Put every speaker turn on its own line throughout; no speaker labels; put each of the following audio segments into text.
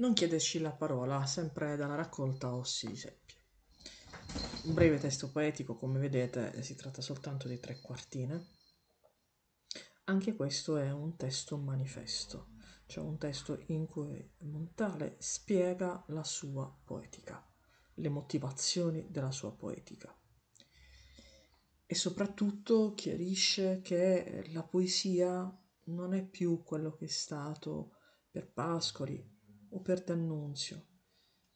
Non chiederci la parola, sempre dalla raccolta Ossi di Seppia. Un breve testo poetico, come vedete, si tratta soltanto di tre quartine. Anche questo è un testo manifesto, cioè un testo in cui Montale spiega la sua poetica, le motivazioni della sua poetica e soprattutto chiarisce che la poesia non è più quello che è stato per Pascoli o per D'Annunzio,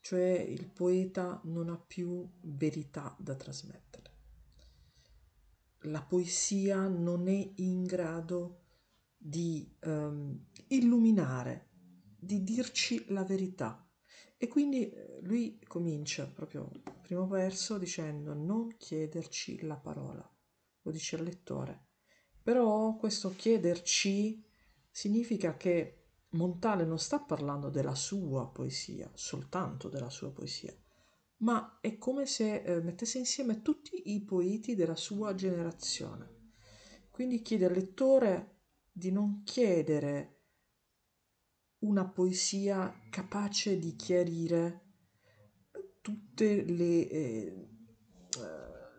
cioè il poeta non ha più verità da trasmettere. La poesia non è in grado di um, illuminare, di dirci la verità. E quindi eh, lui comincia proprio il primo verso dicendo non chiederci la parola, lo dice il lettore. Però questo chiederci significa che Montale non sta parlando della sua poesia, soltanto della sua poesia, ma è come se eh, mettesse insieme tutti i poeti della sua generazione. Quindi chiede al lettore di non chiedere una poesia capace di chiarire tutte le, eh,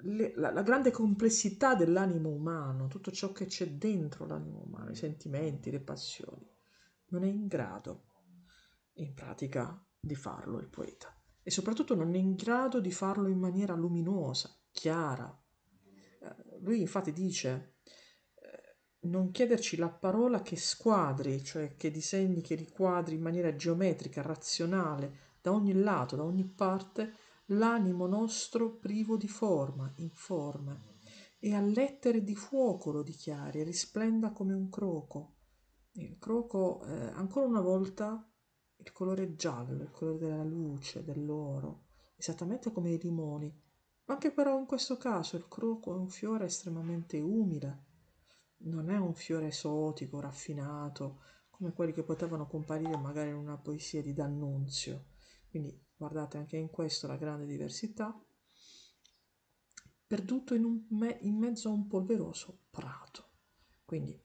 le la, la, grande complessità dell'animo umano, tutto ciò che c'è dentro l'animo umano, i sentimenti, le passioni non è in grado, in pratica, di farlo il poeta. E soprattutto non è in grado di farlo in maniera luminosa, chiara. Eh, lui infatti dice, eh, non chiederci la parola che squadri, cioè che disegni, che riquadri in maniera geometrica, razionale, da ogni lato, da ogni parte, l'animo nostro privo di forma, informe, e a lettere di fuoco lo dichiari, risplenda come un croco, il croco, eh, ancora una volta, il colore giallo, il colore della luce, dell'oro, esattamente come i limoni. Anche però in questo caso il croco è un fiore estremamente umile, non è un fiore esotico, raffinato, come quelli che potevano comparire magari in una poesia di D'Annunzio. Quindi guardate anche in questo la grande diversità. Perduto in, me- in mezzo a un polveroso prato. Quindi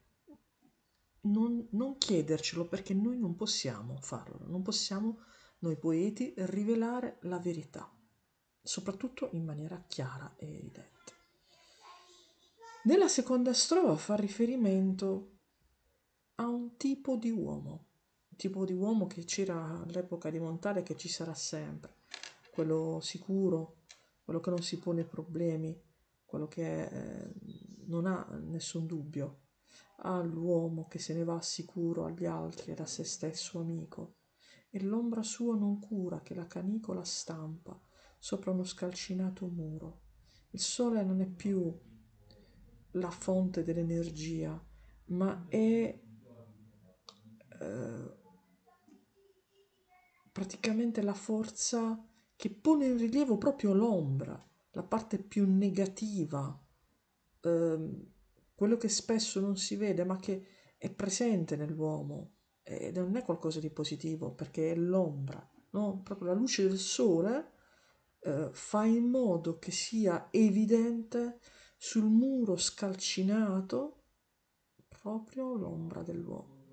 non, non chiedercelo perché noi non possiamo farlo, non possiamo noi poeti rivelare la verità, soprattutto in maniera chiara e evidente. Nella seconda strofa fa riferimento a un tipo di uomo, un tipo di uomo che c'era all'epoca di Montale e che ci sarà sempre, quello sicuro, quello che non si pone problemi, quello che eh, non ha nessun dubbio, Ah, l'uomo che se ne va sicuro agli altri ed a se stesso amico, e l'ombra sua non cura che la canicola stampa sopra uno scalcinato muro. Il sole non è più la fonte dell'energia, ma è eh, praticamente la forza che pone in rilievo proprio l'ombra, la parte più negativa. Eh, quello che spesso non si vede ma che è presente nell'uomo e non è qualcosa di positivo perché è l'ombra, no? Proprio la luce del sole eh, fa in modo che sia evidente sul muro scalcinato proprio l'ombra dell'uomo,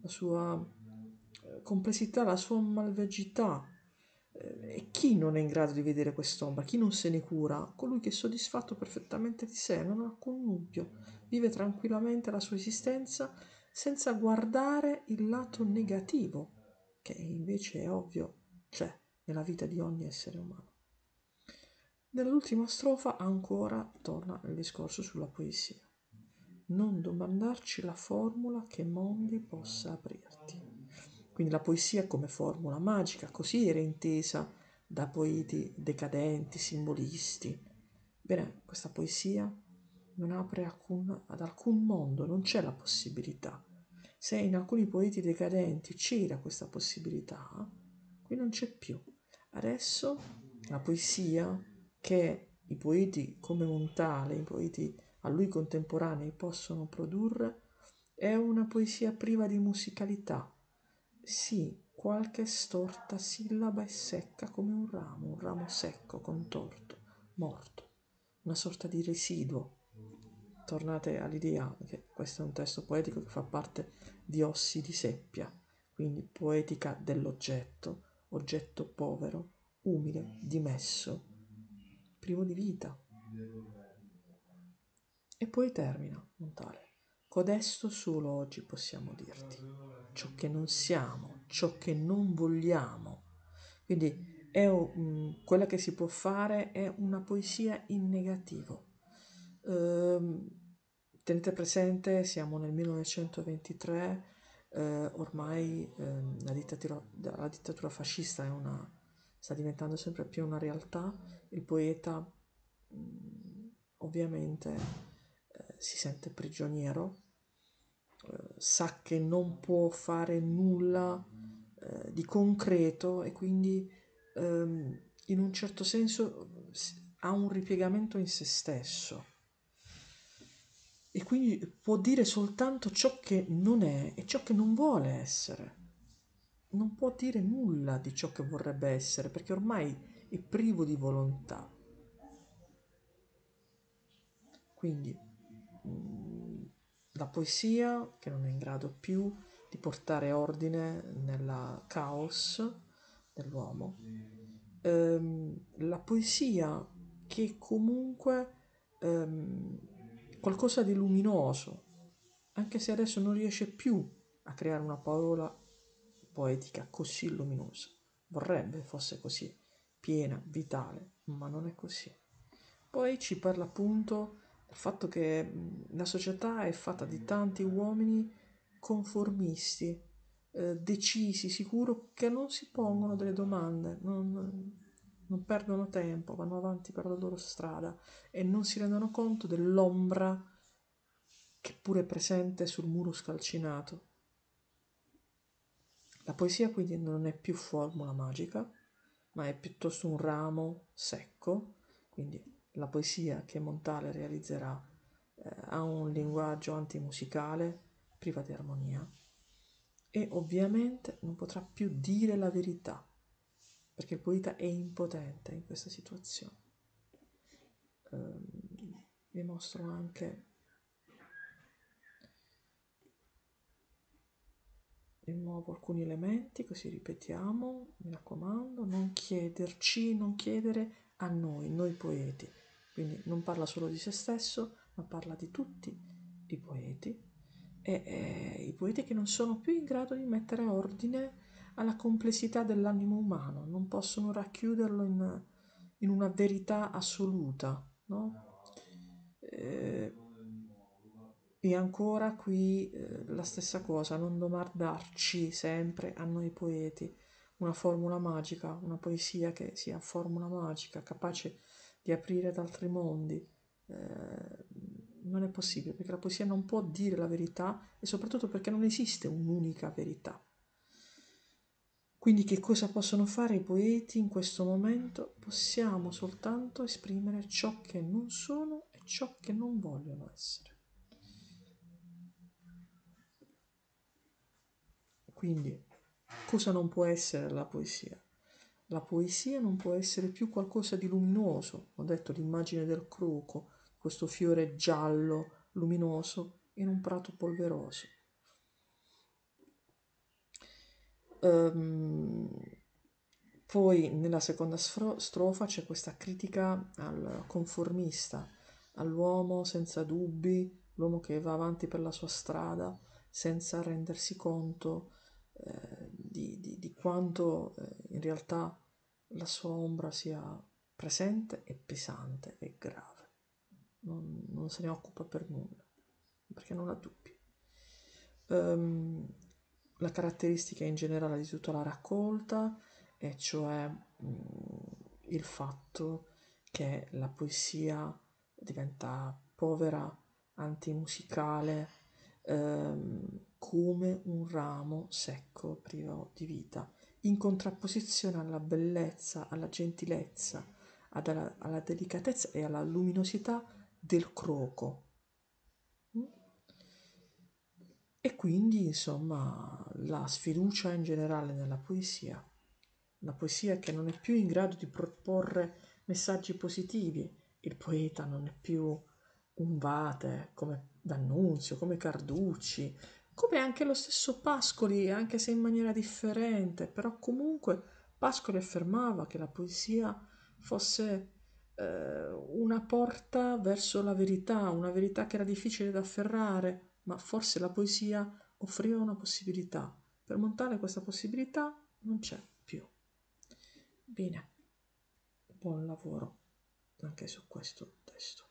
la sua eh, complessità, la sua malvagità, e chi non è in grado di vedere quest'ombra? Chi non se ne cura? Colui che è soddisfatto perfettamente di sé, non ha alcun dubbio, vive tranquillamente la sua esistenza senza guardare il lato negativo, che invece è ovvio c'è nella vita di ogni essere umano. Nell'ultima strofa ancora torna il discorso sulla poesia. Non domandarci la formula che mondi possa aprirti. Quindi la poesia come formula magica, così era intesa da poeti decadenti, simbolisti. Bene, questa poesia non apre alcun, ad alcun mondo, non c'è la possibilità. Se in alcuni poeti decadenti c'era questa possibilità, qui non c'è più. Adesso la poesia che i poeti come Montale, i poeti a lui contemporanei possono produrre, è una poesia priva di musicalità, sì, qualche storta sillaba è secca come un ramo, un ramo secco, contorto, morto, una sorta di residuo. Tornate all'idea che questo è un testo poetico che fa parte di Ossi di Seppia, quindi poetica dell'oggetto, oggetto povero, umile, dimesso, privo di vita. E poi termina Montale. Codesto solo oggi possiamo dirti ciò che non siamo, ciò che non vogliamo. Quindi è um, quella che si può fare è una poesia in negativo. Ehm, tenete presente, siamo nel 1923, eh, ormai eh, la, dittatura, la, dittatura, fascista una, sta diventando sempre più una realtà. Il poeta mh, mm, ovviamente eh, si sente prigioniero, sa che non può fare nulla eh, di concreto e quindi ehm, in un certo senso ha un ripiegamento in se stesso e quindi può dire soltanto ciò che non è e ciò che non vuole essere. Non può dire nulla di ciò che vorrebbe essere perché ormai è privo di volontà. Quindi mm, la poesia che non è in grado più di portare ordine nel caos dell'uomo, ehm, la poesia che comunque ehm, qualcosa di luminoso, anche se adesso non riesce più a creare una parola poetica così luminosa. Vorrebbe fosse così, piena, vitale, ma non è così. Poi ci parla appunto del fatto che la società è fatta di tanti uomini conformisti, eh, decisi, sicuro che non si pongono delle domande, non, non perdono tempo, vanno avanti per la loro strada e non si rendono conto dell'ombra che pure è presente sul muro scalcinato. La poesia quindi non è più formula magica, ma è piuttosto un ramo secco, quindi la poesia che Montale realizzerà eh, ha un linguaggio antimusicale, priva di armonia, e ovviamente non potrà più dire la verità perché il poeta è impotente in questa situazione. Um, vi mostro anche di nuovo alcuni elementi, così ripetiamo, mi raccomando, non chiederci, non chiedere a noi, noi poeti. Quindi non parla solo di se stesso, ma parla di tutti i poeti e, e i poeti che non sono più in grado di mettere ordine alla complessità dell'animo umano, non possono racchiuderlo in, in una verità assoluta, no? Eh, e ancora qui eh, la stessa cosa, non domandarci sempre a noi poeti una formula magica, una poesia che sia formula magica, capace di aprire ad altri mondi. Eh, non è possibile perché la poesia non può dire la verità e soprattutto perché non esiste un'unica verità. Quindi che cosa possono fare i poeti in questo momento? Possiamo soltanto esprimere ciò che non sono e ciò che non vogliono essere. Quindi, cosa non può essere la poesia? La poesia non può essere più qualcosa di luminoso. Ho detto l'immagine del croco, questo fiore giallo, luminoso, in un prato polveroso. Um, poi nella seconda strofa c'è questa critica al conformista, all'uomo senza dubbi, l'uomo che va avanti per la sua strada senza rendersi conto eh, di, di, di, quanto eh, in realtà la sua ombra sia presente e pesante e grave. Non, non se ne occupa per nulla, perché non ha dubbi. Um, la caratteristica in generale di tutta la raccolta, e cioè mh, il fatto che la poesia diventa povera, antimusicale, ehm, come un ramo secco, privo di vita, in contrapposizione alla bellezza, alla gentilezza, alla, alla delicatezza e alla luminosità del croco, E quindi, insomma, la sfiducia in generale nella poesia, la poesia che non è più in grado di proporre messaggi positivi, il poeta non è più un vate come D'Annunzio, come Carducci, come anche lo stesso Pascoli, anche se in maniera differente, però comunque Pascoli affermava che la poesia fosse eh, una porta verso la verità, una verità che era difficile da afferrare, ma forse la poesia offriva una possibilità. Per montare questa possibilità non c'è più. Bene, buon lavoro anche su questo testo.